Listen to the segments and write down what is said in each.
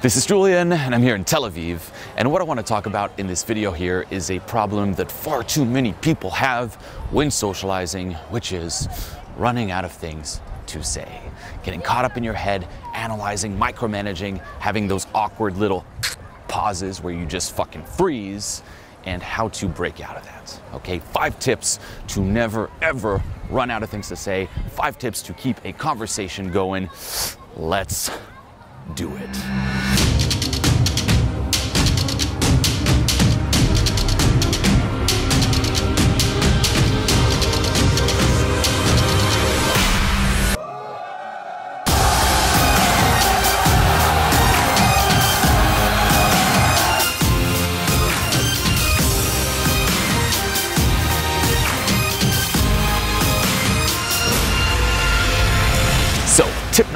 This is Julien, and I'm here in Tel Aviv. And what I want to talk about in this video here is a problem that far too many people have when socializing, which is running out of things to say. Getting caught up in your head, analyzing, micromanaging, having those awkward little pauses where you just fucking freeze, and how to break out of that. Okay, five tips to never ever run out of things to say, five tips to keep a conversation going. Let's do it.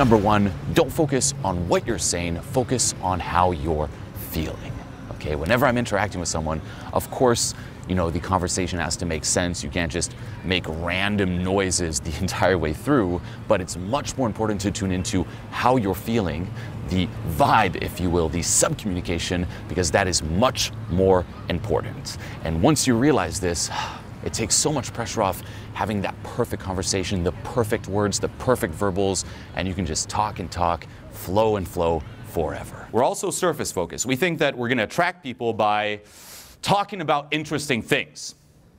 Number one don't focus on what you're saying, focus on how you're feeling. Okay, whenever I'm interacting with someone, of course, you know, the conversation has to make sense. You can't just make random noises the entire way through, but it's much more important to tune into how you're feeling, the vibe, if you will, the subcommunication, because that is much more important. And once you realize this, it takes so much pressure off having that perfect conversation, the perfect words, the perfect verbals, and you can just talk and talk, flow and flow forever. We're also surface focused. We think that we're going to attract people by talking about interesting things.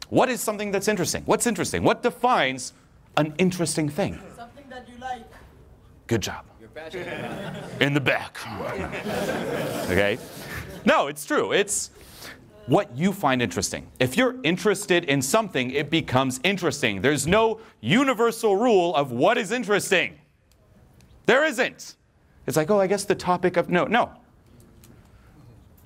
What is something that's interesting? What's interesting? What defines an interesting thing? Something that you like. Good job. In the back. okay? No, it's true. It's what you find interesting. If you're interested in something, it becomes interesting. There's no universal rule of what is interesting. There isn't. It's like, oh, I guess the topic of. No, no.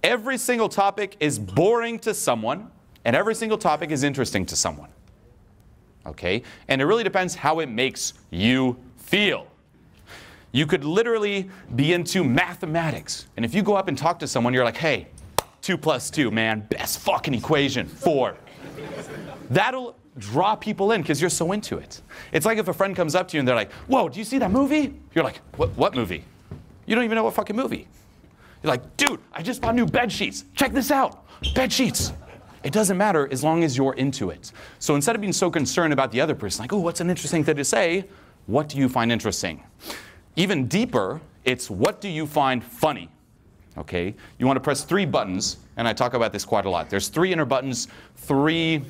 Every single topic is boring to someone, and every single topic is interesting to someone. Okay? And it really depends how it makes you feel. You could literally be into mathematics. And if you go up and talk to someone, you're like, hey, two plus two, man, best fucking equation, four. That'll draw people in because you're so into it. It's like if a friend comes up to you and they're like, whoa, do you see that movie? You're like, what, what movie? You don't even know what fucking movie. You're like, dude, I just bought new bed sheets. Check this out. Bed sheets. It doesn't matter as long as you're into it. So instead of being so concerned about the other person, like, oh, what's an interesting thing to say? What do you find interesting? Even deeper, it's what do you find funny? Okay? You want to press three buttons, and I talk about this quite a lot. There's three inner buttons, three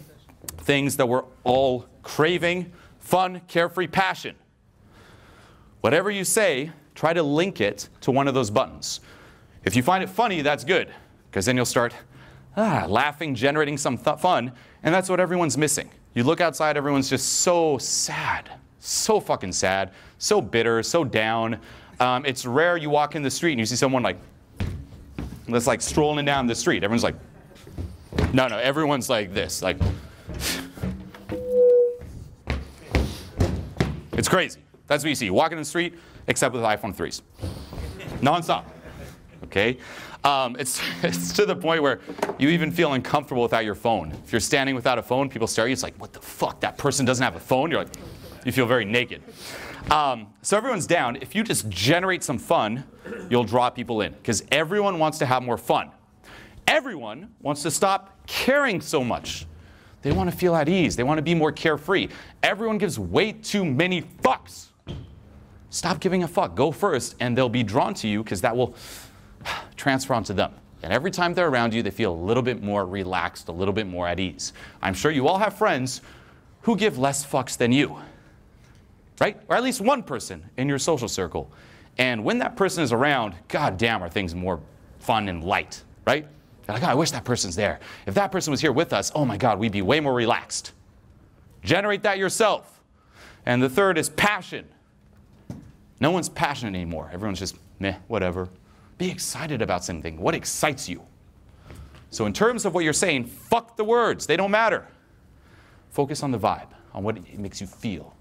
things that we're all craving fun, carefree, passion. Whatever you say, try to link it to one of those buttons. If you find it funny, that's good, because then you'll start ah, laughing, generating some fun, and that's what everyone's missing. You look outside, everyone's just so sad, so fucking sad, so bitter, so down. Um, it's rare you walk in the street and you see someone like that's like strolling down the street. Everyone's like, no, no, everyone's like this, like. It's crazy. That's what you see. Walking in the street, except with iPhone 3s. Nonstop. Okay? Um, it's, it's to the point where you even feel uncomfortable without your phone. If you're standing without a phone, people stare at you. It's like, what the fuck? That person doesn't have a phone? You're like, you feel very naked. Um, so everyone's down. If you just generate some fun, you'll draw people in because everyone wants to have more fun. Everyone wants to stop caring so much. They want to feel at ease. They want to be more carefree. Everyone gives way too many fucks. Stop giving a fuck. Go first, and they'll be drawn to you because that will transfer onto them. And every time they're around you, they feel a little bit more relaxed, a little bit more at ease. I'm sure you all have friends who give less fucks than you, right? Or at least one person in your social circle. And when that person is around, god damn, are things more fun and light, right? You're like, oh, I wish that person's there. If that person was here with us, oh my God, we'd be way more relaxed. Generate that yourself. And the third is passion. No one's passionate anymore. Everyone's just meh, whatever. Be excited about something. What excites you? So, in terms of what you're saying, fuck the words. They don't matter. Focus on the vibe, on what it makes you feel.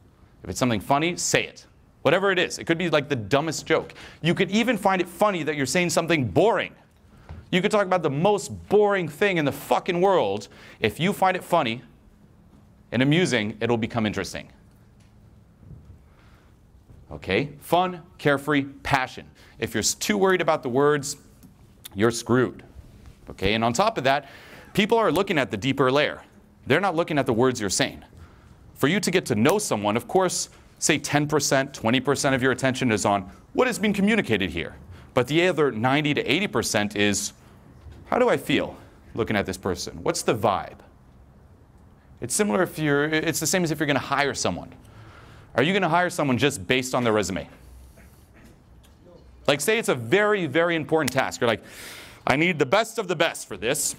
If it's something funny, say it. Whatever it is. It could be like the dumbest joke. You could even find it funny that you're saying something boring. You could talk about the most boring thing in the fucking world. If you find it funny and amusing, it'll become interesting. Okay? Fun, carefree, passion. If you're too worried about the words, you're screwed. Okay? And on top of that, people are looking at the deeper layer. They're not looking at the words you're saying. For you to get to know someone, of course, say 10%, 20% of your attention is on what has been communicated here. But the other 90 to 80% is how do I feel looking at this person? What's the vibe? It's similar if you're, it's the same as if you're going to hire someone. Are you going to hire someone just based on their resume? Like, say it's a very, very important task. You're like, I need the best of the best for this.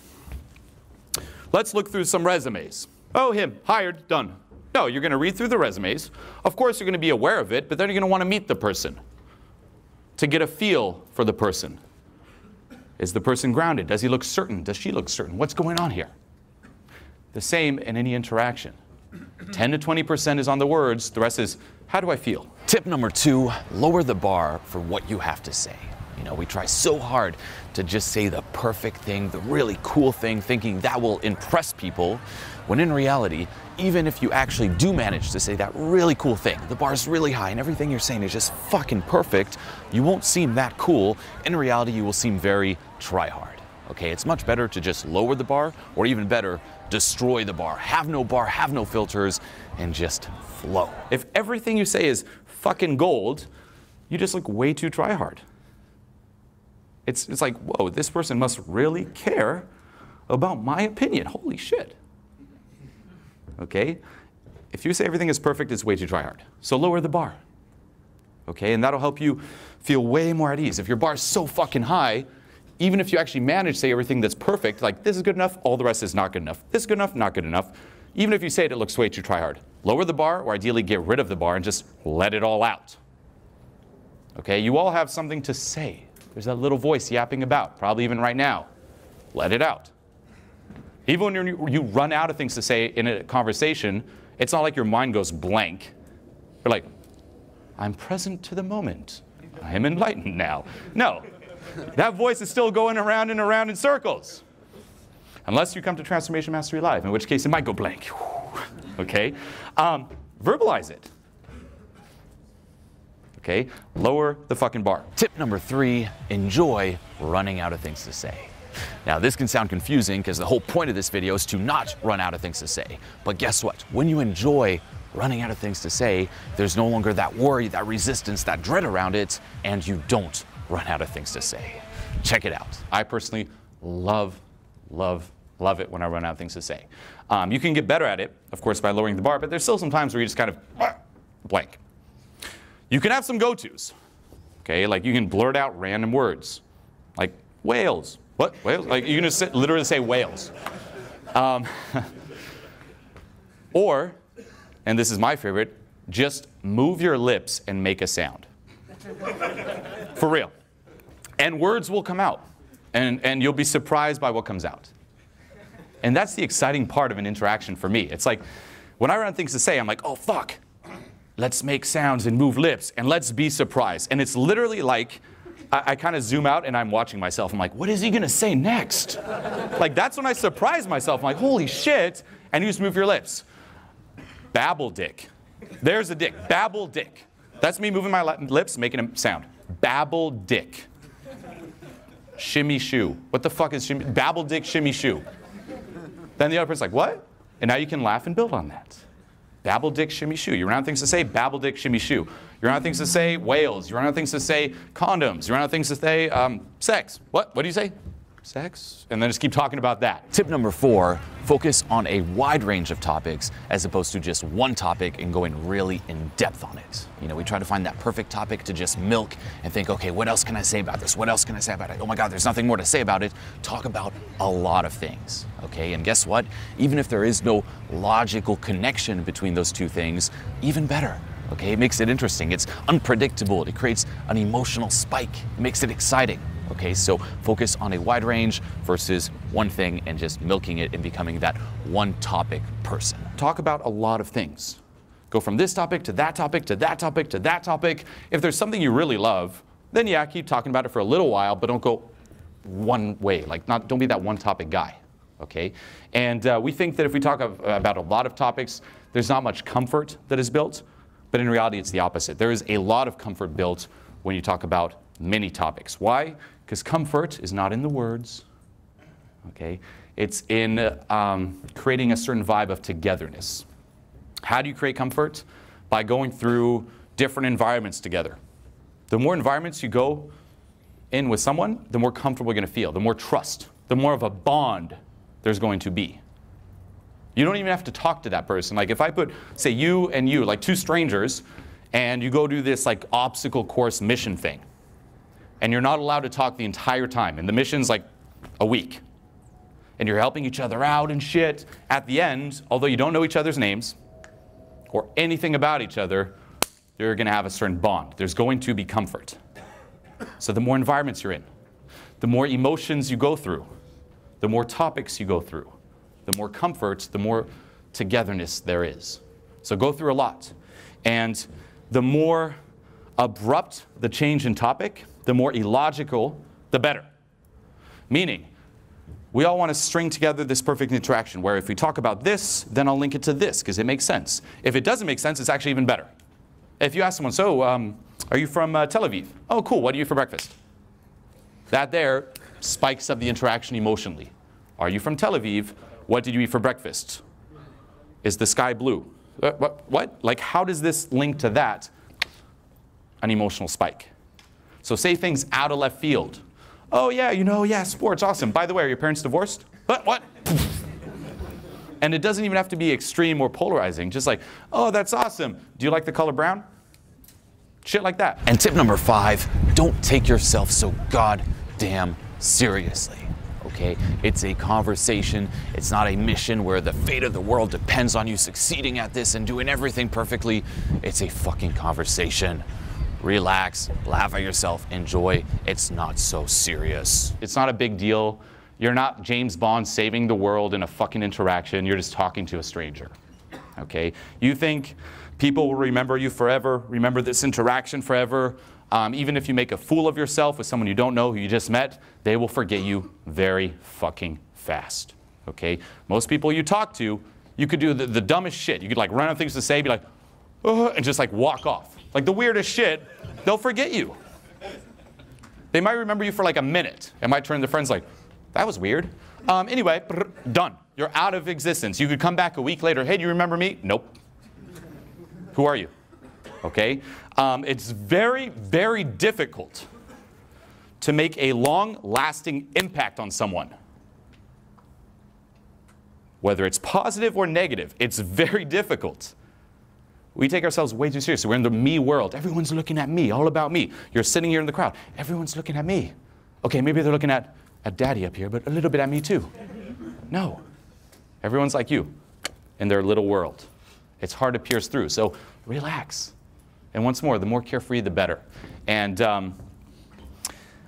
Let's look through some resumes. Oh, him, hired, done. No, you're going to read through the resumes. Of course, you're going to be aware of it, but then you're going to want to meet the person to get a feel for the person. Is the person grounded? Does he look certain? Does she look certain? What's going on here? The same in any interaction. 10 to 20% is on the words, the rest is how do I feel? Tip number two lower the bar for what you have to say. You know, we try so hard to just say the perfect thing, the really cool thing, thinking that will impress people, when in reality, even if you actually do manage to say that really cool thing, the bar is really high and everything you're saying is just fucking perfect, you won't seem that cool. In reality, you will seem very try hard. Okay, it's much better to just lower the bar, or even better, destroy the bar. Have no bar, have no filters, and just flow. If everything you say is fucking gold, you just look way too try hard. It's, it's like, whoa, this person must really care about my opinion. Holy shit. Okay? If you say everything is perfect, it's way too try hard. So lower the bar. Okay? And that'll help you feel way more at ease. If your bar is so fucking high, even if you actually manage to say everything that's perfect, like this is good enough, all the rest is not good enough. This is good enough, not good enough. Even if you say it, it looks way too try hard. Lower the bar, or ideally get rid of the bar and just let it all out. Okay, you all have something to say. There's that little voice yapping about, probably even right now. Let it out. Even when you, run out of things to say in a conversation, it's not like your mind goes blank. You're like, I'm present to the moment. I am enlightened now. No, that voice is still going around and around in circles. Unless you come to Transformation Mastery Live, in which case it might go blank. okay? Um, verbalize it. Okay? Lower the fucking bar. Tip number three enjoy running out of things to say. Now, this can sound confusing because the whole point of this video is to not run out of things to say. But guess what? When you enjoy running out of things to say, there's no longer that worry, that resistance, that dread around it, and you don't run out of things to say. Check it out. I personally love, love, love it when I run out of things to say. Um, you can get better at it, of course, by lowering the bar, but there's still some times where you just kind of blank. You can have some go-tos, okay? Like you can blurt out random words, like whales. What, whales? Like you can just sit, literally say whales. Um, or, and this is my favorite, just move your lips and make a sound. For real. And words will come out. And, and you'll be surprised by what comes out. And that's the exciting part of an interaction for me. It's like when I run things to say, I'm like, oh, fuck. Let's make sounds and move lips and let's be surprised. And it's literally like I, I kind of zoom out and I'm watching myself. I'm like, what is he going to say next? like, that's when I surprise myself. I'm like, holy shit. And you just move your lips. Babble dick. There's a dick. Babble dick. That's me moving my lips, making a sound. Babble dick. Shimmy shoe. What the fuck is shimmy? Babble dick, shimmy shoe. Then the other person's like, what? And now you can laugh and build on that. Babble dick, shimmy shoe. You run out of things to say, babble dick, shimmy shoe. You run out of things to say, whales. You run out of things to say, condoms. You run out of things to say, um, sex. What? What do you say? Sex, and then just keep talking about that. Tip number four, focus on a wide range of topics as opposed to just one topic and going really in depth on it. You know, we try to find that perfect topic to just milk and think, okay, what else can I say about this? What else can I say about it? Oh my God, there's nothing more to say about it. Talk about a lot of things, okay? And guess what? Even if there is no logical connection between those two things, even better. Okay, it makes it interesting. It's unpredictable. It creates an emotional spike. It makes it exciting. Okay, so focus on a wide range versus one thing and just milking it and becoming that one topic person. Talk about a lot of things. Go from this topic to that topic to that topic to that topic. If there's something you really love, then yeah, keep talking about it for a little while, but don't go one way. Like, not, don't be that one topic guy. Okay? And uh, we think that if we talk of, about a lot of topics, there's not much comfort that is built. But in reality, it's the opposite. There is a lot of comfort built when you talk about many topics. Why? Because comfort is not in the words, okay? It's in um, creating a certain vibe of togetherness. How do you create comfort? By going through different environments together. The more environments you go in with someone, the more comfortable you're going to feel, the more trust, the more of a bond there's going to be. You don't even have to talk to that person. Like if I put, say, you and you, like two strangers, and you go do this like obstacle course mission thing, and you're not allowed to talk the entire time, and the mission's like a week, and you're helping each other out and shit. At the end, although you don't know each other's names or anything about each other, you're going to have a certain bond. There's going to be comfort. So the more environments you're in, the more emotions you go through, the more topics you go through, the more comfort, the more togetherness there is. So go through a lot. And the more abrupt the change in topic, the more illogical, the better. Meaning, we all want to string together this perfect interaction where if we talk about this, then I'll link it to this because it makes sense. If it doesn't make sense, it's actually even better. If you ask someone, so um, are you from uh, Tel Aviv? Oh, cool. What do you eat for breakfast? That there spikes up the interaction emotionally. Are you from Tel Aviv? What did you eat for breakfast? Is the sky blue? Uh, what, what? Like, how does this link to that? An emotional spike. So say things out of left field. Oh, yeah, you know, yeah, sports, awesome. By the way, are your parents divorced? What? What? and it doesn't even have to be extreme or polarizing. Just like, oh, that's awesome. Do you like the color brown? Shit like that. And tip number five don't take yourself so goddamn seriously. Okay? It's a conversation. It's not a mission where the fate of the world depends on you succeeding at this and doing everything perfectly. It's a fucking conversation. Relax, laugh at yourself, enjoy. It's not so serious. It's not a big deal. You're not James Bond saving the world in a fucking interaction. You're just talking to a stranger. Okay? You think people will remember you forever, remember this interaction forever. Um, even if you make a fool of yourself with someone you don't know who you just met, they will forget you very fucking fast. Okay? Most people you talk to, you could do the, the dumbest shit. You could like run out of things to say, be like, uh, and just like walk off. Like the weirdest shit, they'll forget you. They might remember you for like a minute. It might turn to friends like, that was weird. Um, anyway, done. You're out of existence. You could come back a week later. Hey, do you remember me? Nope. Who are you? Okay? Um, it's very, very difficult to make a long lasting impact on someone. Whether it's positive or negative, it's very difficult. We take ourselves way too seriously. We're in the me world. Everyone's looking at me, all about me. You're sitting here in the crowd. Everyone's looking at me. Okay, maybe they're looking at, at daddy up here, but a little bit at me too. No. Everyone's like you in their little world. It's hard to pierce through. So relax. And once more, the more carefree, the better. And um,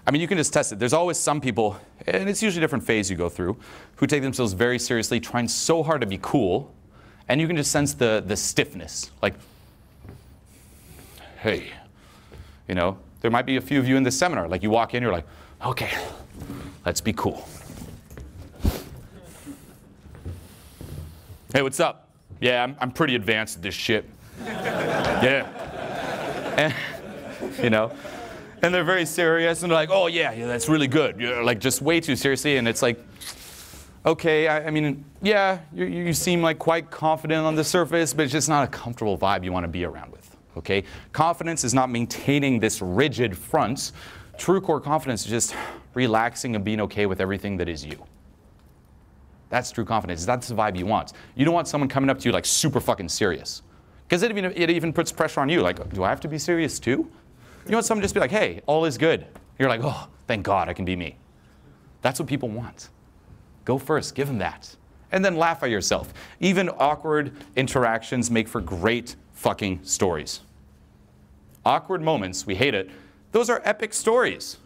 I mean, you can just test it. There's always some people, and it's usually a different phase you go through, who take themselves very seriously, trying so hard to be cool and you can just sense the, the stiffness. Like, hey, you know, there might be a few of you in this seminar. Like, you walk in, you're like, okay, let's be cool. Hey, what's up? Yeah, I'm, I'm pretty advanced at this shit. yeah. And, you know, and they're very serious and they're like, oh, yeah, yeah, that's really good. You're like just way too seriously. And it's like, okay, I, I mean, yeah, you, you seem like quite confident on the surface, but it's just not a comfortable vibe you want to be around with. Okay? Confidence is not maintaining this rigid front. True core confidence is just relaxing and being okay with everything that is you. That's true confidence. That's the vibe you want. You don't want someone coming up to you like super fucking serious. Because it even, it even puts pressure on you. Like, do I have to be serious too? You want someone to just be like, hey, all is good. You're like, oh, thank God I can be me. That's what people want. Go first, give them that. And then laugh at yourself. Even awkward interactions make for great fucking stories. Awkward moments, we hate it, those are epic stories.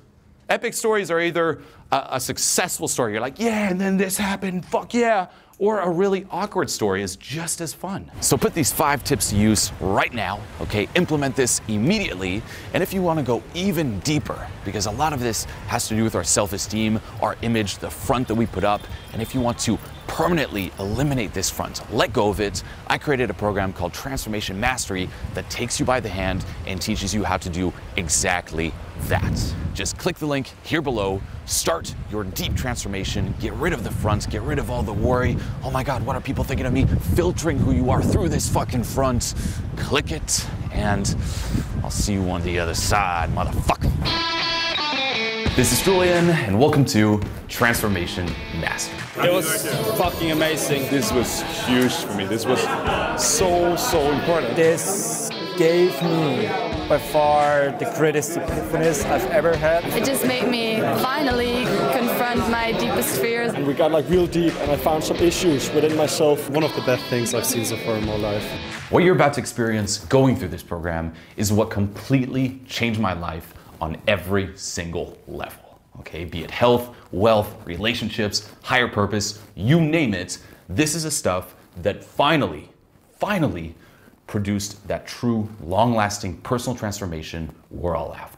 Epic stories are either a, a, successful story, you're like, yeah, and then this happened, fuck yeah, or a really awkward story is just as fun. So put these five tips to use right now, okay? Implement this immediately. And if you want to go even deeper, because a lot of this has to do with our self esteem, our image, the front that we put up, and if you want to permanently eliminate this front, let go of it, I created a program called Transformation Mastery that takes you by the hand and teaches you how to do exactly that. Just click the link here below, start your deep transformation, get rid of the front, get rid of all the worry. Oh my God, what are people thinking of me? Filtering who you are through this fucking front. Click it, and I'll see you on the other side, motherfucker. This is Julien, and welcome to Transformation Mastery. It was fucking amazing. This was huge for me. This was so, so important. This gave me by far the greatest epiphanies I've ever had. It just made me finally confront my deepest fears. And we got like real deep, and I found some issues within myself. One of the best things I've seen so far in my life. What you're about to experience going through this program is what completely changed my life on every single level. Okay, be it health, wealth, relationships, higher purpose, you name it. This is the stuff that finally, finally produced that true, long lasting personal transformation we're all after.